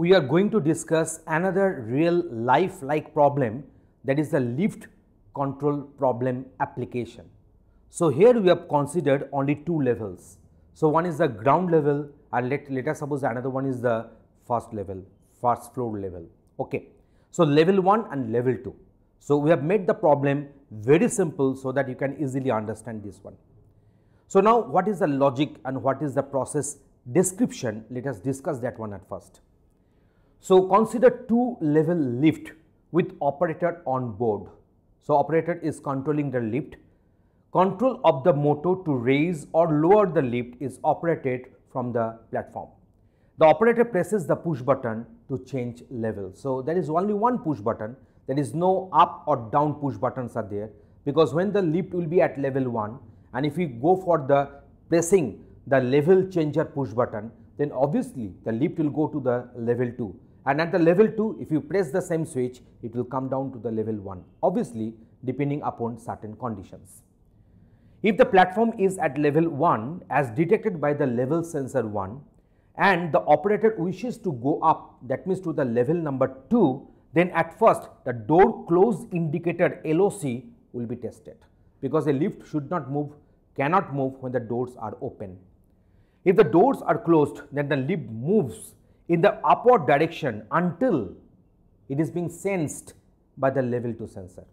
we are going to discuss another real life like problem that is the lift control problem application. So, here we have considered only two levels. So, one is the ground level and let, let us suppose another one is the first level, first floor level. Okay. So, level 1 and level 2. So, we have made the problem very simple so that you can easily understand this one. So, now what is the logic and what is the process description? Let us discuss that one at first. So, consider two level lift with operator on board. So, operator is controlling the lift. Control of the motor to raise or lower the lift is operated from the platform. The operator presses the push button to change level. So, there is only one push button there is no up or down push buttons are there because when the lift will be at level 1 and if we go for the pressing the level changer push button then obviously the lift will go to the level 2 and at the level 2 if you press the same switch it will come down to the level 1 obviously depending upon certain conditions. If the platform is at level 1 as detected by the level sensor 1 and the operator wishes to go up that means to the level number 2 then at first the door close indicator LOC will be tested because a lift should not move cannot move when the doors are open. If the doors are closed then the lift moves in the upward direction until it is being sensed by the level 2 sensor.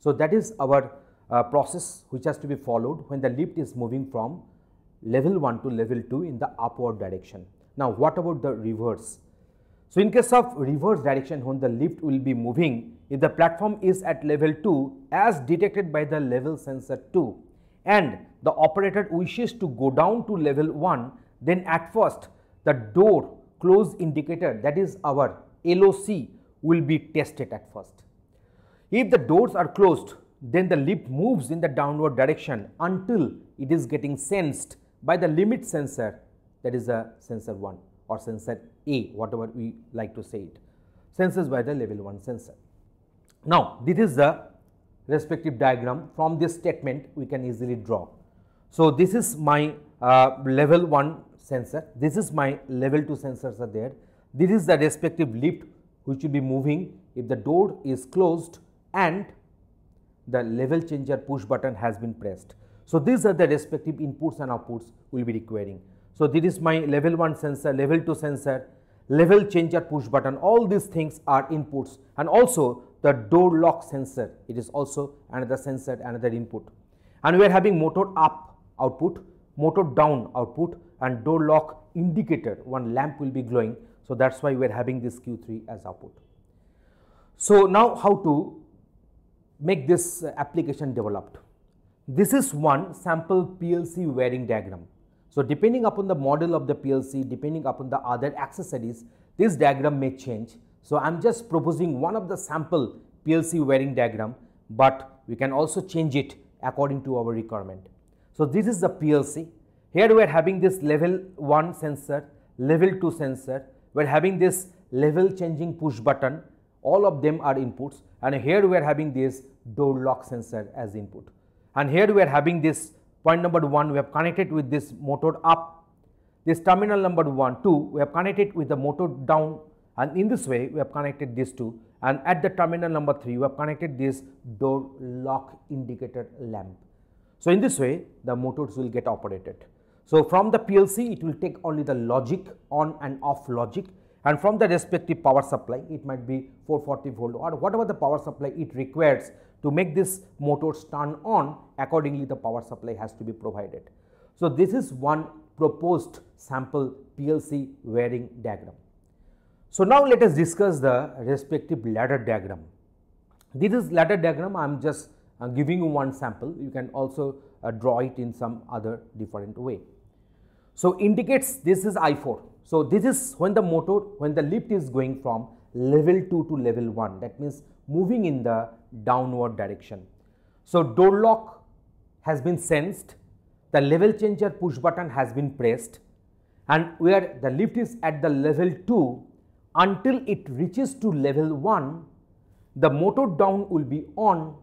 So, that is our uh, process which has to be followed when the lift is moving from level 1 to level 2 in the upward direction. Now, what about the reverse? So, in case of reverse direction when the lift will be moving, if the platform is at level 2 as detected by the level sensor 2 and the operator wishes to go down to level 1, then at first the door close indicator that is our LOC will be tested at first. If the doors are closed, then the lift moves in the downward direction until it is getting sensed by the limit sensor that is a sensor 1 or sensor A whatever we like to say it senses by the level 1 sensor. Now, this is the respective diagram from this statement we can easily draw. So, this is my uh, level 1 sensor, this is my level 2 sensors are there, this is the respective lift which will be moving if the door is closed and the level changer push button has been pressed. So, these are the respective inputs and outputs we will be requiring. So, this is my level 1 sensor, level 2 sensor, level changer push button. All these things are inputs and also the door lock sensor. It is also another sensor another input. And we are having motor up output, motor down output and door lock indicator one lamp will be glowing. So, that is why we are having this Q3 as output. So, now how to make this uh, application developed. This is one sample PLC wiring diagram. So, depending upon the model of the PLC, depending upon the other accessories, this diagram may change. So, I am just proposing one of the sample PLC wiring diagram, but we can also change it according to our requirement. So, this is the PLC. Here we are having this level 1 sensor, level 2 sensor, we are having this level changing push button, all of them are inputs. And here we are having this door lock sensor as input. And here we are having this point number 1 we have connected with this motor up. This terminal number 1 2 we have connected with the motor down. And in this way we have connected these two. And at the terminal number 3 we have connected this door lock indicator lamp. So, in this way the motors will get operated. So, from the PLC it will take only the logic on and off logic and from the respective power supply it might be 440 volt or whatever the power supply it requires to make this motors turn on accordingly the power supply has to be provided. So, this is one proposed sample PLC wiring diagram. So, now let us discuss the respective ladder diagram. This is ladder diagram I am just uh, giving you one sample you can also uh, draw it in some other different way. So, indicates this is I4. So, this is when the motor when the lift is going from level 2 to level 1 that means moving in the downward direction. So, door lock has been sensed, the level changer push button has been pressed and where the lift is at the level 2 until it reaches to level 1, the motor down will be on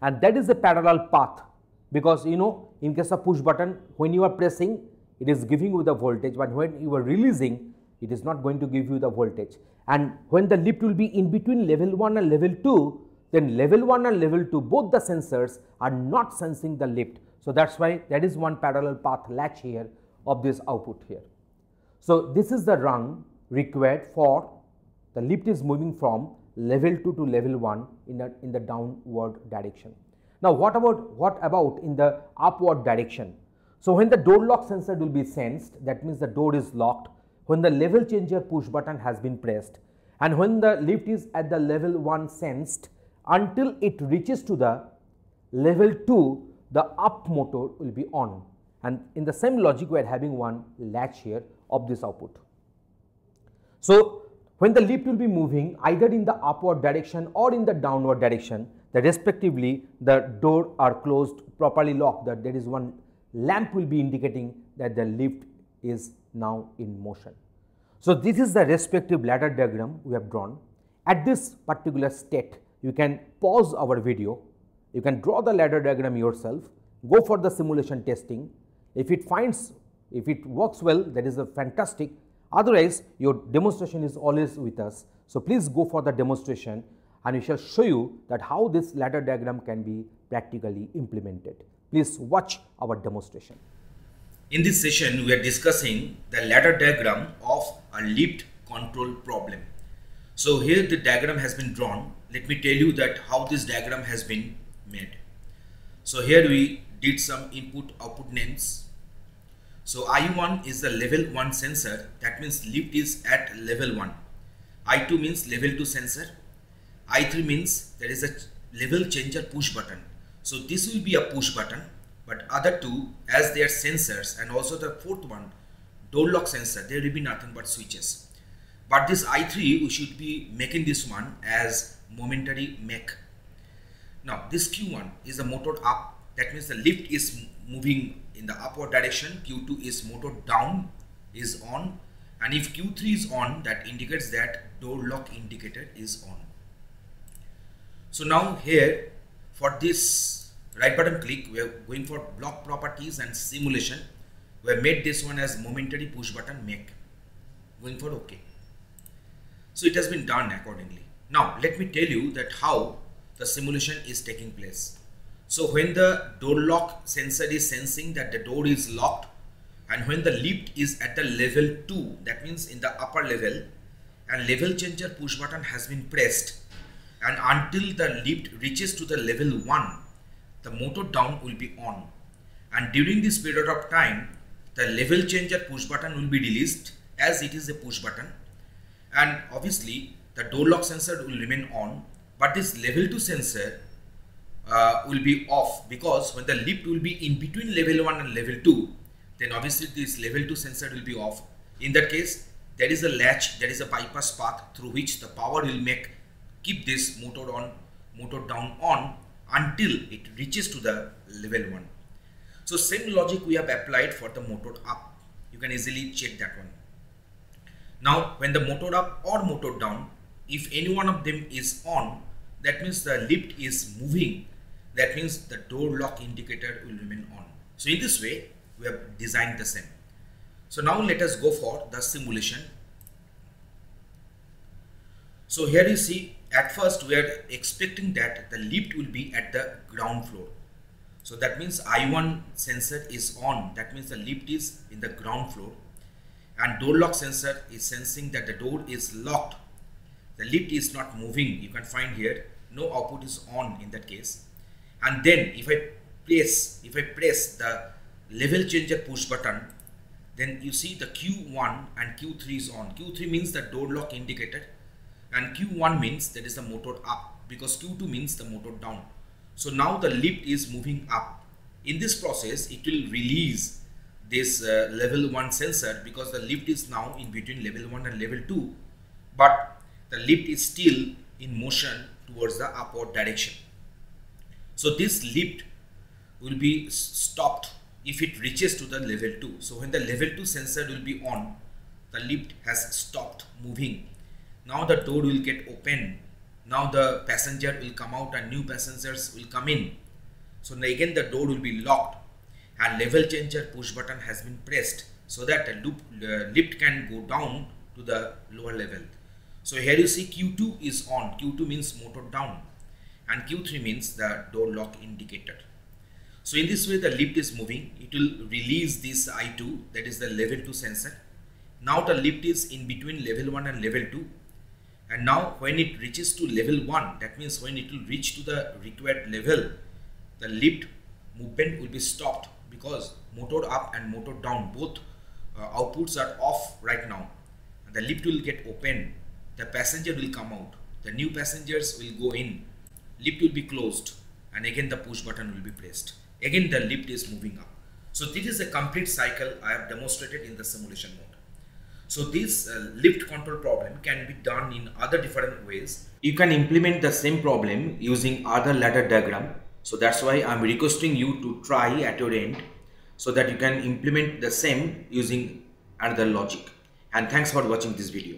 and that is the parallel path because you know in case of push button when you are pressing it is giving you the voltage but when you are releasing it is not going to give you the voltage. And when the lift will be in between level 1 and level 2, then level 1 and level 2 both the sensors are not sensing the lift. So, that is why that is one parallel path latch here of this output here. So, this is the rung required for the lift is moving from level 2 to level 1 in the, in the downward direction. Now, what about what about in the upward direction? So, when the door lock sensor will be sensed that means the door is locked when the level changer push button has been pressed and when the lift is at the level 1 sensed until it reaches to the level 2 the up motor will be on and in the same logic we are having one latch here of this output. So, when the lift will be moving either in the upward direction or in the downward direction the respectively the door are closed properly locked that there is one lamp will be indicating that the lift is now in motion. So, this is the respective ladder diagram we have drawn. At this particular state, you can pause our video, you can draw the ladder diagram yourself, go for the simulation testing. If it finds, if it works well, that is a fantastic. Otherwise, your demonstration is always with us. So, please go for the demonstration and we shall show you that how this ladder diagram can be practically implemented. Please watch our demonstration. In this session, we are discussing the ladder diagram of a lift control problem. So here the diagram has been drawn. Let me tell you that how this diagram has been made. So here we did some input output names. So I1 is the level 1 sensor that means lift is at level 1. I2 means level 2 sensor. I3 means there is a level changer push button. So this will be a push button but other two as they are sensors and also the fourth one door lock sensor there will be nothing but switches. But this i3 we should be making this one as momentary make now this q1 is the motor up. That means the lift is moving in the upward direction. Q2 is motor down is on. And if q3 is on that indicates that door lock indicator is on. So now here for this right button click we are going for block properties and simulation. We have made this one as momentary push button make. Going for ok so it has been done accordingly. Now let me tell you that how the simulation is taking place. So when the door lock sensor is sensing that the door is locked and when the lift is at the level 2 that means in the upper level and level changer push button has been pressed and until the lift reaches to the level 1 the motor down will be on. And during this period of time the level changer push button will be released as it is a push button. And obviously the door lock sensor will remain on but this level 2 sensor uh, will be off because when the lift will be in between level 1 and level 2 then obviously this level 2 sensor will be off. In that case there is a latch there is a bypass path through which the power will make keep this motor on motor down on until it reaches to the level 1. So same logic we have applied for the motor up. You can easily check that one. Now when the motor up or motor down, if any one of them is on, that means the lift is moving. That means the door lock indicator will remain on. So in this way, we have designed the same. So now let us go for the simulation. So here you see at first we are expecting that the lift will be at the ground floor. So that means I1 sensor is on. That means the lift is in the ground floor and door lock sensor is sensing that the door is locked. The lift is not moving. You can find here no output is on in that case. And then if I press, if I press the level changer push button, then you see the Q1 and Q3 is on. Q3 means the door lock indicator and Q1 means that is the motor up because Q2 means the motor down. So now the lift is moving up. In this process, it will release this uh, level 1 sensor because the lift is now in between level 1 and level 2 but the lift is still in motion towards the upward direction. So this lift will be stopped if it reaches to the level 2. So when the level 2 sensor will be on, the lift has stopped moving now the door will get open now the passenger will come out and new passengers will come in so again the door will be locked and level changer push button has been pressed so that the loop, uh, lift can go down to the lower level. So here you see Q2 is on, Q2 means motor down and Q3 means the door lock indicator. So in this way the lift is moving, it will release this I2 that is the level 2 sensor. Now the lift is in between level 1 and level 2 and now when it reaches to level 1 that means when it will reach to the required level the lift movement will be stopped because motor up and motor down both uh, outputs are off right now. The lift will get open the passenger will come out the new passengers will go in lift will be closed and again the push button will be pressed. Again the lift is moving up. So this is a complete cycle i have demonstrated in the simulation mode so this uh, lift control problem can be done in other different ways. You can implement the same problem using other ladder diagram. So that's why i'm requesting you to try at your end so that you can implement the same using another logic. And thanks for watching this video